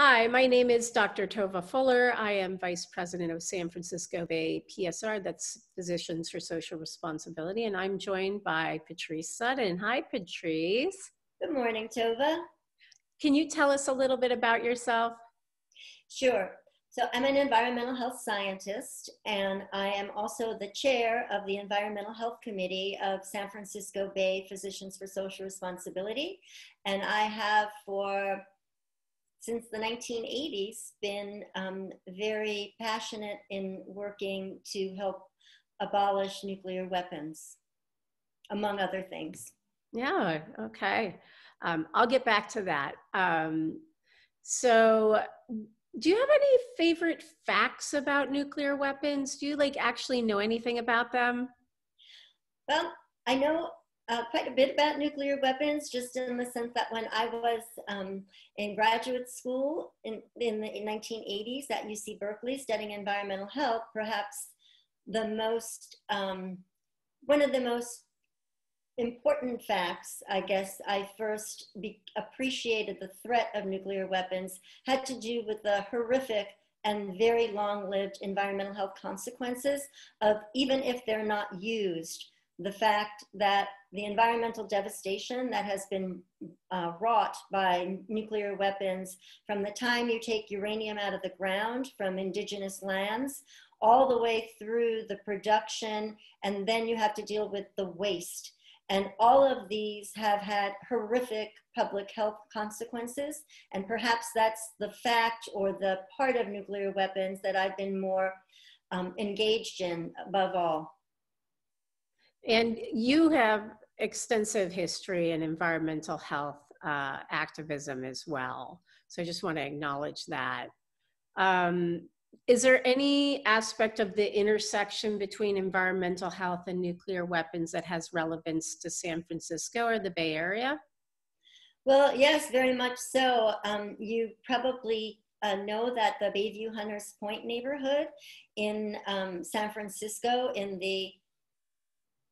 Hi, my name is Dr. Tova Fuller. I am Vice President of San Francisco Bay PSR, that's Physicians for Social Responsibility, and I'm joined by Patrice Sutton. Hi, Patrice. Good morning, Tova. Can you tell us a little bit about yourself? Sure. So I'm an environmental health scientist, and I am also the chair of the Environmental Health Committee of San Francisco Bay Physicians for Social Responsibility. And I have for since the 1980s been um, very passionate in working to help abolish nuclear weapons, among other things. Yeah, okay. Um, I'll get back to that. Um, so, do you have any favorite facts about nuclear weapons? Do you like actually know anything about them? Well, I know uh, quite a bit about nuclear weapons, just in the sense that when I was um, in graduate school in, in the in 1980s at UC Berkeley studying environmental health, perhaps the most, um, one of the most important facts, I guess I first appreciated the threat of nuclear weapons had to do with the horrific and very long-lived environmental health consequences of even if they're not used, the fact that the environmental devastation that has been uh, wrought by nuclear weapons from the time you take uranium out of the ground from indigenous lands all the way through the production, and then you have to deal with the waste. And all of these have had horrific public health consequences. And perhaps that's the fact or the part of nuclear weapons that I've been more um, engaged in above all. And you have extensive history in environmental health uh, activism as well. So I just want to acknowledge that. Um, is there any aspect of the intersection between environmental health and nuclear weapons that has relevance to San Francisco or the Bay Area? Well, yes, very much so. Um, you probably uh, know that the Bayview Hunters Point neighborhood in um, San Francisco in the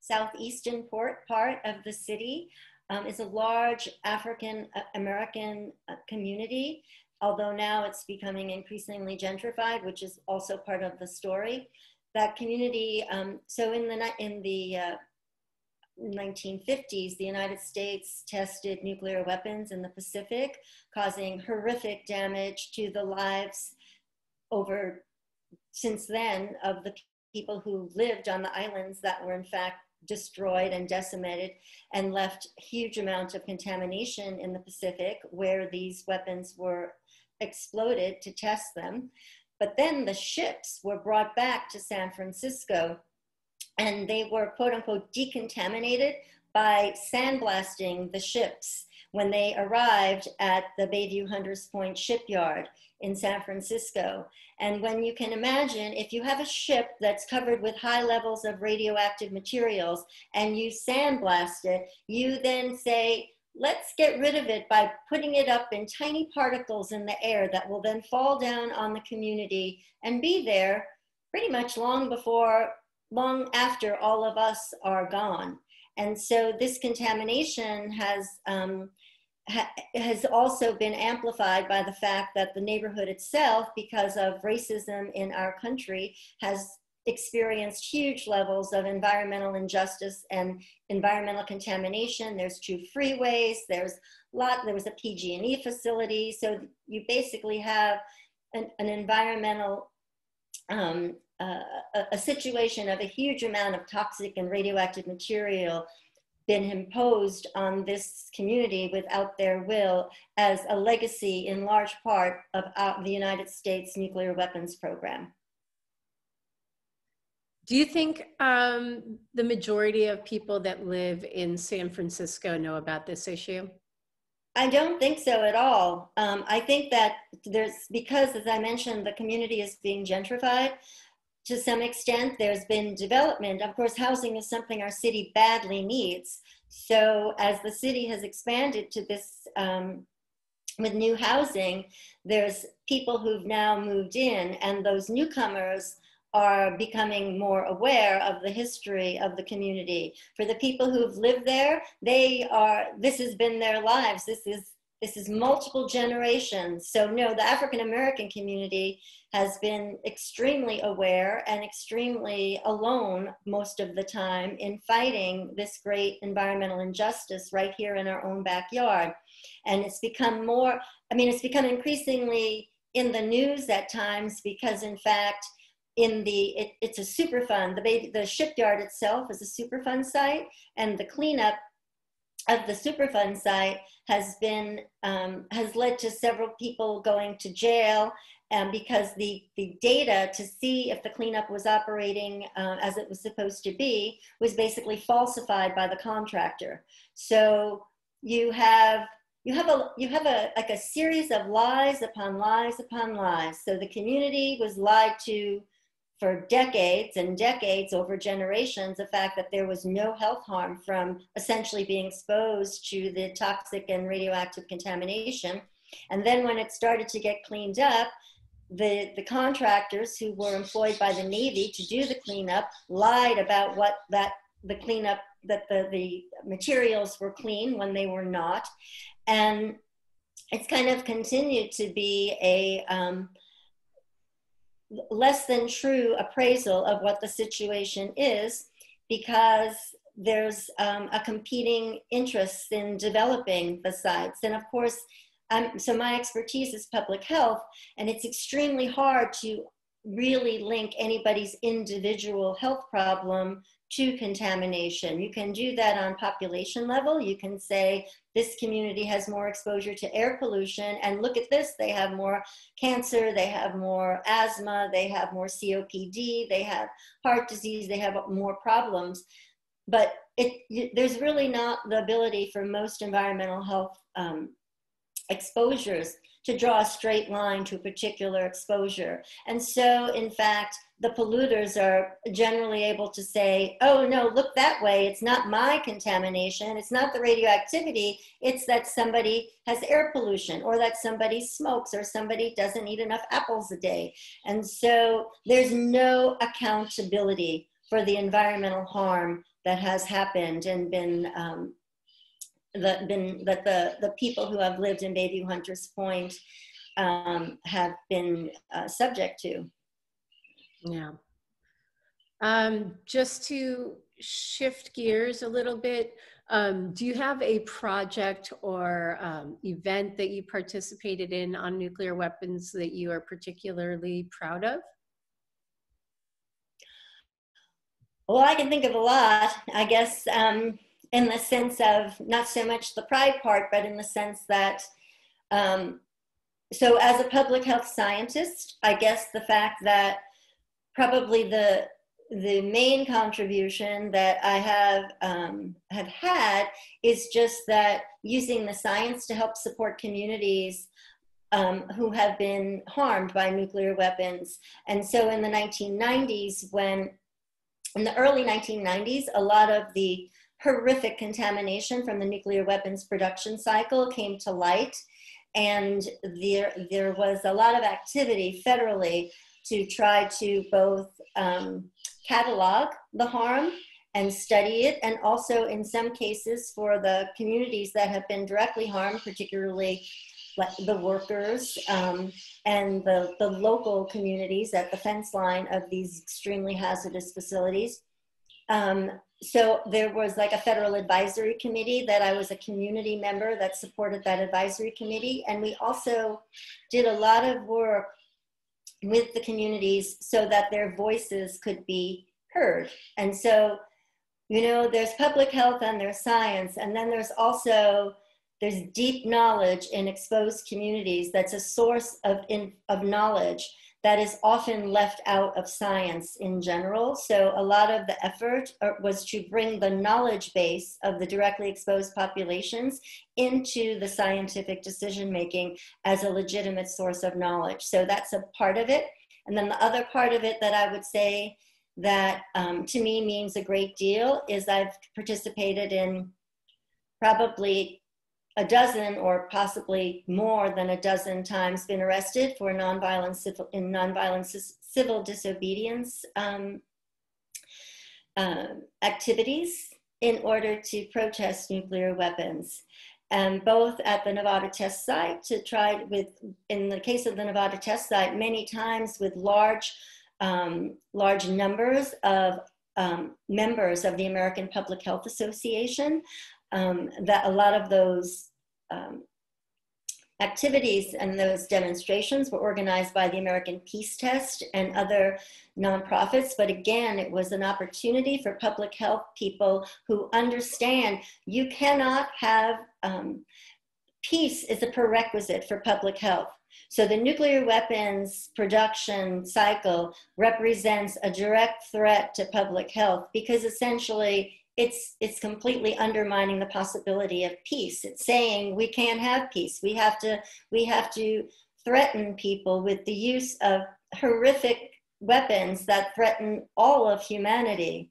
southeastern port part of the city um, is a large African uh, American uh, community, although now it's becoming increasingly gentrified, which is also part of the story. That community, um, so in the, in the uh, 1950s, the United States tested nuclear weapons in the Pacific, causing horrific damage to the lives over since then of the people who lived on the islands that were in fact destroyed and decimated and left huge amounts of contamination in the Pacific where these weapons were exploded to test them. But then the ships were brought back to San Francisco and they were quote unquote decontaminated by sandblasting the ships when they arrived at the Bayview Hunters Point shipyard in San Francisco. And when you can imagine, if you have a ship that's covered with high levels of radioactive materials and you sandblast it, you then say, let's get rid of it by putting it up in tiny particles in the air that will then fall down on the community and be there pretty much long before, long after all of us are gone. And so this contamination has um, ha has also been amplified by the fact that the neighborhood itself, because of racism in our country, has experienced huge levels of environmental injustice and environmental contamination. There's two freeways, there's a lot, there was a PG&E facility. So you basically have an, an environmental, um, uh, a, a situation of a huge amount of toxic and radioactive material been imposed on this community without their will as a legacy in large part of uh, the United States nuclear weapons program. Do you think um, the majority of people that live in San Francisco know about this issue? I don't think so at all. Um, I think that there's, because as I mentioned, the community is being gentrified, to some extent, there's been development. Of course, housing is something our city badly needs. So as the city has expanded to this, um, with new housing, there's people who've now moved in and those newcomers are becoming more aware of the history of the community. For the people who've lived there, they are, this has been their lives. This is this is multiple generations. So, no, the African American community has been extremely aware and extremely alone most of the time in fighting this great environmental injustice right here in our own backyard. And it's become more, I mean, it's become increasingly in the news at times because, in fact, in the it, it's a superfund the baby the shipyard itself is a superfund site and the cleanup of the superfund site has been um, has led to several people going to jail um, because the the data to see if the cleanup was operating uh, as it was supposed to be was basically falsified by the contractor. So you have you have a you have a like a series of lies upon lies upon lies. So the community was lied to for decades and decades over generations the fact that there was no health harm from essentially being exposed to the toxic and radioactive contamination. And then when it started to get cleaned up, the, the contractors who were employed by the Navy to do the cleanup lied about what that the cleanup that the, the materials were clean when they were not. And it's kind of continued to be a um, less than true appraisal of what the situation is because there's um, a competing interest in developing the sites. And of course, um, so my expertise is public health, and it's extremely hard to really link anybody's individual health problem to contamination. You can do that on population level. You can say this community has more exposure to air pollution, and look at this, they have more cancer, they have more asthma, they have more COPD, they have heart disease, they have more problems. But it, there's really not the ability for most environmental health um, exposures to draw a straight line to a particular exposure. And so, in fact, the polluters are generally able to say, oh, no, look that way. It's not my contamination. It's not the radioactivity. It's that somebody has air pollution or that somebody smokes or somebody doesn't eat enough apples a day. And so there's no accountability for the environmental harm that has happened and been um, that been that the the people who have lived in Bayview Hunters Point um, have been uh, subject to. Yeah. Um, just to shift gears a little bit, um, do you have a project or um, event that you participated in on nuclear weapons that you are particularly proud of? Well, I can think of a lot. I guess um, in the sense of not so much the pride part, but in the sense that, um, so as a public health scientist, I guess the fact that probably the the main contribution that I have um, have had is just that using the science to help support communities um, who have been harmed by nuclear weapons. And so in the 1990s, when in the early 1990s, a lot of the horrific contamination from the nuclear weapons production cycle came to light. And there, there was a lot of activity federally to try to both um, catalog the harm and study it, and also in some cases for the communities that have been directly harmed, particularly the workers um, and the, the local communities at the fence line of these extremely hazardous facilities. Um, so there was like a federal advisory committee that I was a community member that supported that advisory committee. And we also did a lot of work with the communities so that their voices could be heard. And so, you know, there's public health and there's science, and then there's also there's deep knowledge in exposed communities that's a source of, in, of knowledge that is often left out of science in general. So a lot of the effort uh, was to bring the knowledge base of the directly exposed populations into the scientific decision making as a legitimate source of knowledge. So that's a part of it. And then the other part of it that I would say that um, to me means a great deal is I've participated in probably a dozen or possibly more than a dozen times been arrested for nonviolent civil, in nonviolent civil disobedience um, uh, activities in order to protest nuclear weapons. and both at the Nevada test site to try with, in the case of the Nevada test site, many times with large, um, large numbers of um, members of the American Public Health Association, um, that a lot of those um, activities and those demonstrations were organized by the American Peace Test and other nonprofits. But again, it was an opportunity for public health people who understand you cannot have um, peace is a prerequisite for public health. So the nuclear weapons production cycle represents a direct threat to public health because essentially it's it's completely undermining the possibility of peace. It's saying we can't have peace. We have to we have to threaten people with the use of horrific weapons that threaten all of humanity.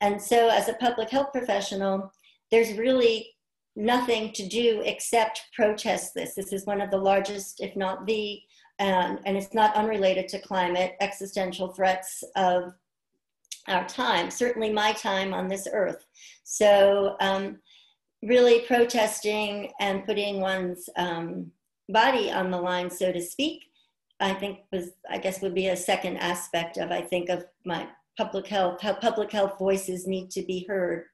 And so as a public health professional there's really nothing to do except protest this. This is one of the largest if not the um, and it's not unrelated to climate existential threats of our time, certainly my time on this earth. So, um, really protesting and putting one's um, body on the line, so to speak, I think was, I guess, would be a second aspect of, I think, of my public health, how public health voices need to be heard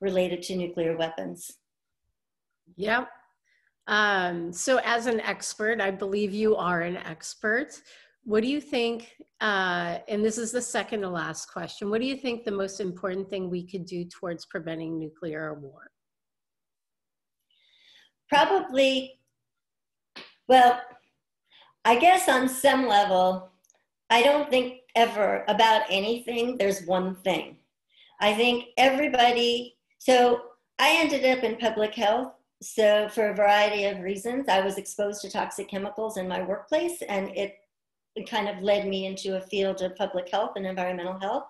related to nuclear weapons. Yep. Um, so, as an expert, I believe you are an expert. What do you think? Uh, and this is the second to last question. What do you think the most important thing we could do towards preventing nuclear war? Probably, well, I guess on some level, I don't think ever about anything, there's one thing. I think everybody, so I ended up in public health. So, for a variety of reasons, I was exposed to toxic chemicals in my workplace, and it it kind of led me into a field of public health and environmental health.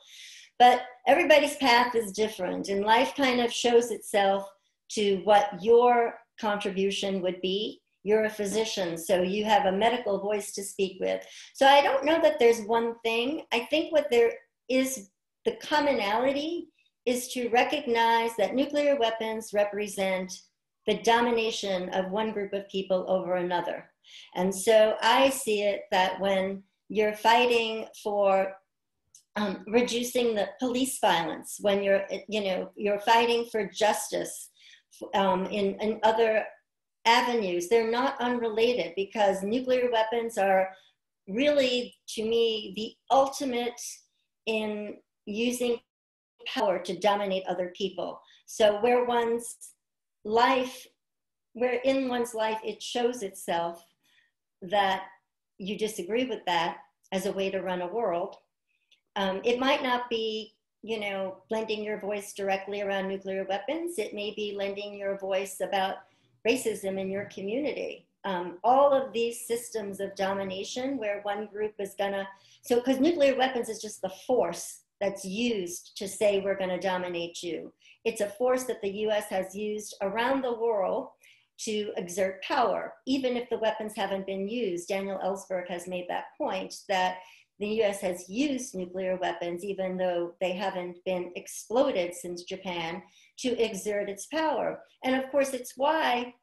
But everybody's path is different, and life kind of shows itself to what your contribution would be. You're a physician, so you have a medical voice to speak with. So I don't know that there's one thing. I think what there is the commonality is to recognize that nuclear weapons represent the domination of one group of people over another. And so I see it that when you're fighting for um, reducing the police violence, when you're, you know, you're fighting for justice um, in, in other avenues, they're not unrelated because nuclear weapons are really, to me, the ultimate in using power to dominate other people. So where one's life, where in one's life it shows itself that you disagree with that as a way to run a world. Um, it might not be, you know, lending your voice directly around nuclear weapons. It may be lending your voice about racism in your community. Um, all of these systems of domination where one group is gonna, so because nuclear weapons is just the force that's used to say we're gonna dominate you. It's a force that the US has used around the world to exert power, even if the weapons haven't been used. Daniel Ellsberg has made that point that the US has used nuclear weapons, even though they haven't been exploded since Japan, to exert its power. And of course, it's why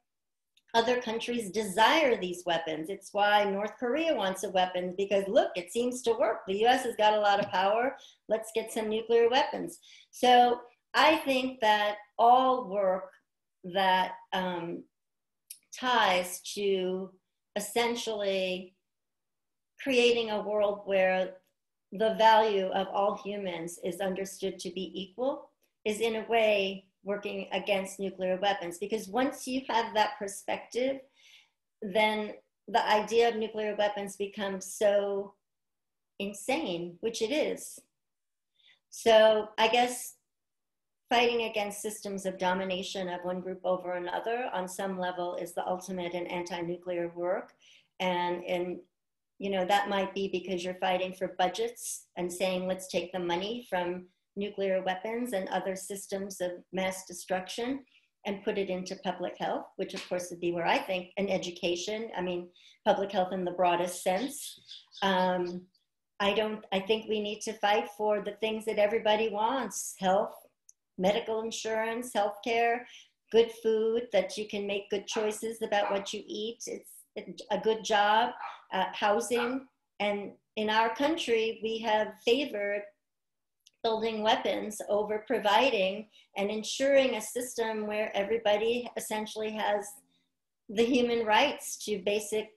other countries desire these weapons. It's why North Korea wants a weapon because look, it seems to work. The US has got a lot of power. Let's get some nuclear weapons. So I think that all work that um, ties to essentially creating a world where the value of all humans is understood to be equal is in a way working against nuclear weapons. Because once you have that perspective then the idea of nuclear weapons becomes so insane which it is. So i guess fighting against systems of domination of one group over another on some level is the ultimate in anti-nuclear work. And in you know that might be because you're fighting for budgets and saying let's take the money from nuclear weapons and other systems of mass destruction and put it into public health which of course would be where i think an education i mean public health in the broadest sense. Um, i don't i think we need to fight for the things that everybody wants health medical insurance, healthcare, good food, that you can make good choices about what you eat. It's a good job, uh, housing. And in our country, we have favored building weapons over providing and ensuring a system where everybody essentially has the human rights to basic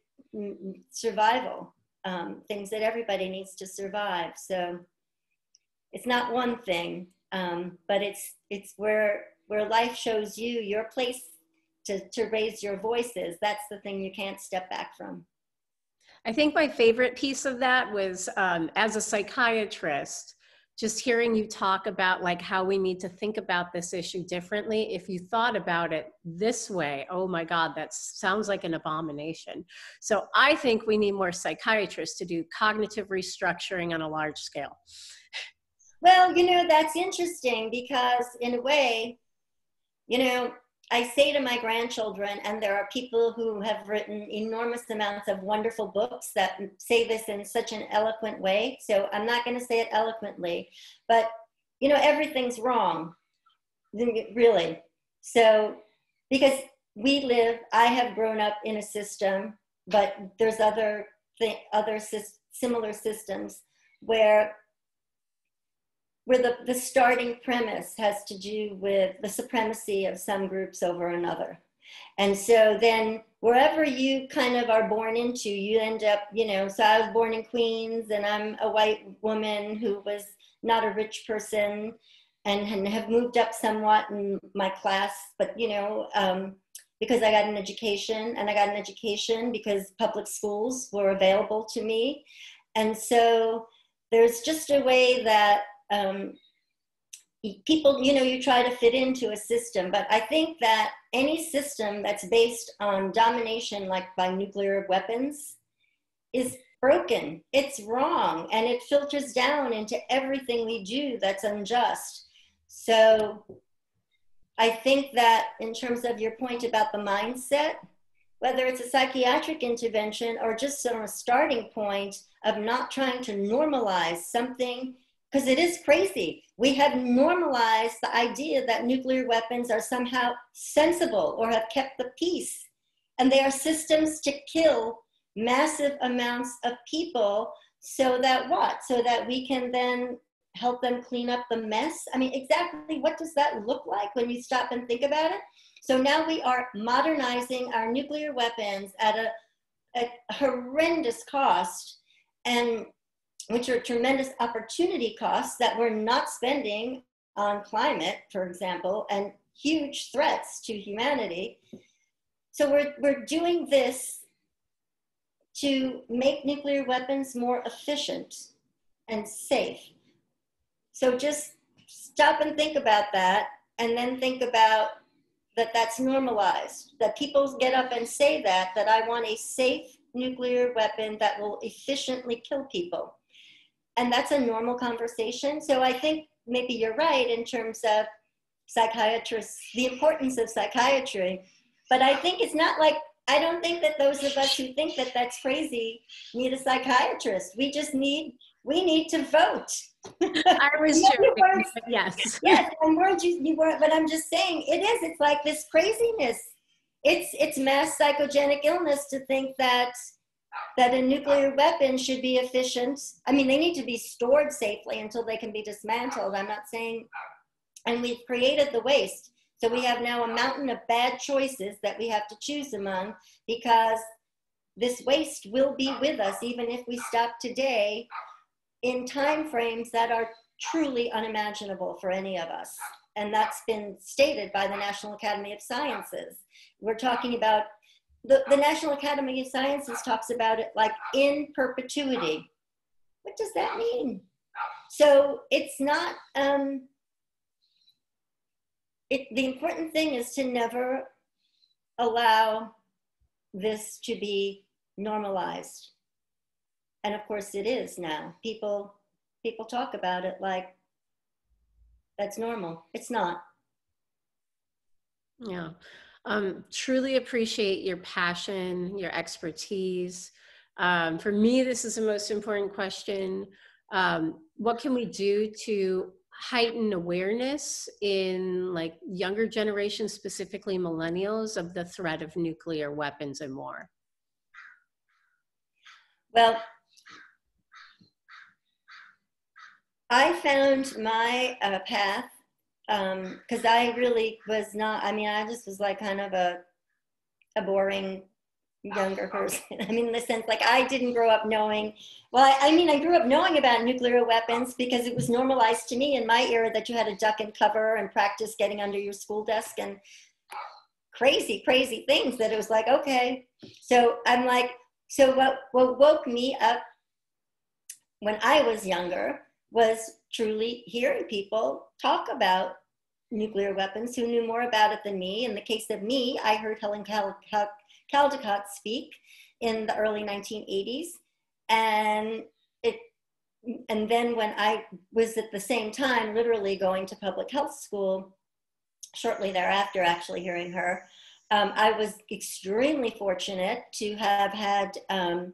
survival, um, things that everybody needs to survive. So it's not one thing, um, but it's it's where where life shows you your place to, to raise your voices. That's the thing you can't step back from. I think my favorite piece of that was um, as a psychiatrist, just hearing you talk about like how we need to think about this issue differently if you thought about it this way oh my god that sounds like an abomination so i think we need more psychiatrists to do cognitive restructuring on a large scale well you know that's interesting because in a way you know I say to my grandchildren, and there are people who have written enormous amounts of wonderful books that say this in such an eloquent way. So I'm not going to say it eloquently, but you know, everything's wrong, really. So, because we live, I have grown up in a system, but there's other th- other similar systems where where the, the starting premise has to do with the supremacy of some groups over another. And so then wherever you kind of are born into, you end up, you know, so I was born in Queens and I'm a white woman who was not a rich person and, and have moved up somewhat in my class, but, you know, um, because I got an education and I got an education because public schools were available to me. And so there's just a way that um, people, you know, you try to fit into a system, but I think that any system that's based on domination, like by nuclear weapons, is broken. It's wrong, and it filters down into everything we do that's unjust. So I think that in terms of your point about the mindset, whether it's a psychiatric intervention or just a starting point of not trying to normalize something because it is crazy. We have normalized the idea that nuclear weapons are somehow sensible or have kept the peace. And they are systems to kill massive amounts of people so that what? So that we can then help them clean up the mess? I mean, exactly what does that look like when you stop and think about it? So now we are modernizing our nuclear weapons at a, a horrendous cost. And which are tremendous opportunity costs that we're not spending on climate, for example, and huge threats to humanity. So we're, we're doing this to make nuclear weapons more efficient and safe. So just stop and think about that, and then think about that that's normalized, that people get up and say that, that I want a safe nuclear weapon that will efficiently kill people and that's a normal conversation. So I think maybe you're right in terms of psychiatrists, the importance of psychiatry. But I think it's not like, I don't think that those of us who think that that's crazy need a psychiatrist. We just need, we need to vote. I was joking, yes. Yes, and weren't you, you weren't, but I'm just saying, it is, it's like this craziness. It's, it's mass psychogenic illness to think that that a nuclear weapon should be efficient. I mean, they need to be stored safely until they can be dismantled. I'm not saying, and we've created the waste. So we have now a mountain of bad choices that we have to choose among because this waste will be with us even if we stop today in time frames that are truly unimaginable for any of us. And that's been stated by the National Academy of Sciences. We're talking about the, the National Academy of Sciences talks about it like in perpetuity. What does that mean? So it's not, um, it, the important thing is to never allow this to be normalized. And of course it is now. People, people talk about it like that's normal. It's not. Yeah. Um, truly appreciate your passion, your expertise. Um, for me, this is the most important question. Um, what can we do to heighten awareness in like younger generations, specifically millennials, of the threat of nuclear weapons and war? Well, I found my uh, path because um, I really was not. I mean, I just was like kind of a a boring younger person. I mean, in the sense like I didn't grow up knowing. Well, I, I, mean, I grew up knowing about nuclear weapons because it was normalized to me in my era that you had to duck and cover and practice getting under your school desk and crazy, crazy things. That it was like, okay. So I'm like, so what? What woke me up when I was younger was truly hearing people talk about nuclear weapons who knew more about it than me. In the case of me, I heard Helen Caldicott speak in the early 1980s. And it and then when I was at the same time literally going to public health school, shortly thereafter, actually hearing her, um, I was extremely fortunate to have had um,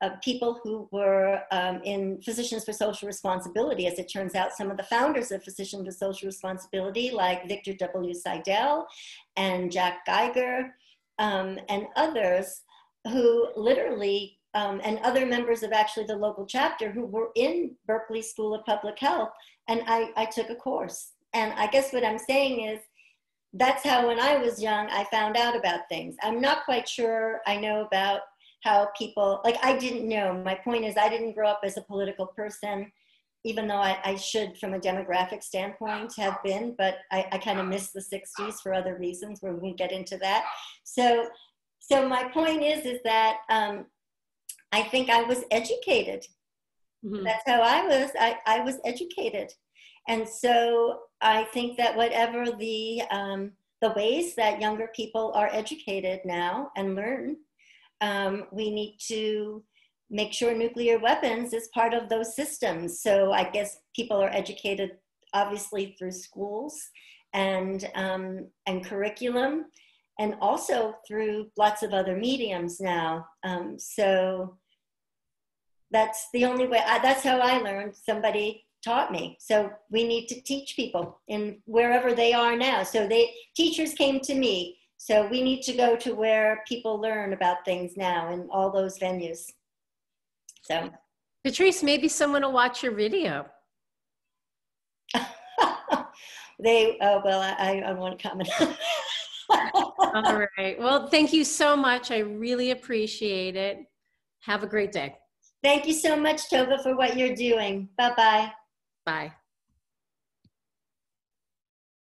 uh, people who were um, in Physicians for Social Responsibility. As it turns out, some of the founders of Physicians for Social Responsibility, like Victor W. Sidel and Jack Geiger, um, and others who literally, um, and other members of actually the local chapter who were in Berkeley School of Public Health. And I, I took a course. And I guess what I'm saying is, that's how when I was young, I found out about things. I'm not quite sure I know about how people, like I didn't know. My point is I didn't grow up as a political person even though I, I, should, from a demographic standpoint, have been, but I, I kind of missed the 60s for other reasons. where We won't get into that. So, so my point is, is that um, I think I was educated. Mm-hmm. That's how I was. I, I was educated, and so I think that whatever the um, the ways that younger people are educated now and learn, um, we need to make sure nuclear weapons is part of those systems. So I guess people are educated obviously through schools and um, and curriculum, and also through lots of other mediums now. Um, so that's the only way. I, that's how I learned. Somebody taught me. So we need to teach people in wherever they are now. So they teachers came to me. So we need to go to where people learn about things now in all those venues. So, Patrice, maybe someone will watch your video. they, oh, well, I, I want to comment. All right. Well, thank you so much. I really appreciate it. Have a great day. Thank you so much, Tova, for what you're doing. Bye-bye. Bye.